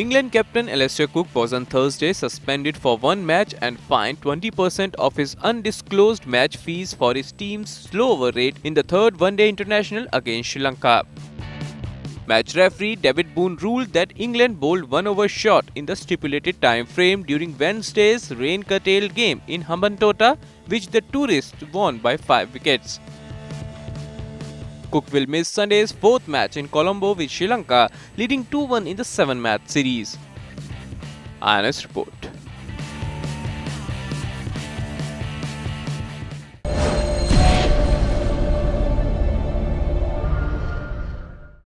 England captain Alastair Cook was on Thursday suspended for one match and fined 20% of his undisclosed match fees for his team's slow over rate in the third one-day international against Sri Lanka. Match referee David Boon ruled that England bowled one over short in the stipulated time frame during Wednesday's rain-curtailed game in Hambantota, which the tourists won by 5 wickets. Cook will miss Sunday's fourth match in Colombo with Sri Lanka, leading 2-1 in the 7-match series. IANS report.